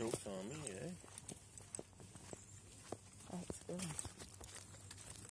jokes on me, eh?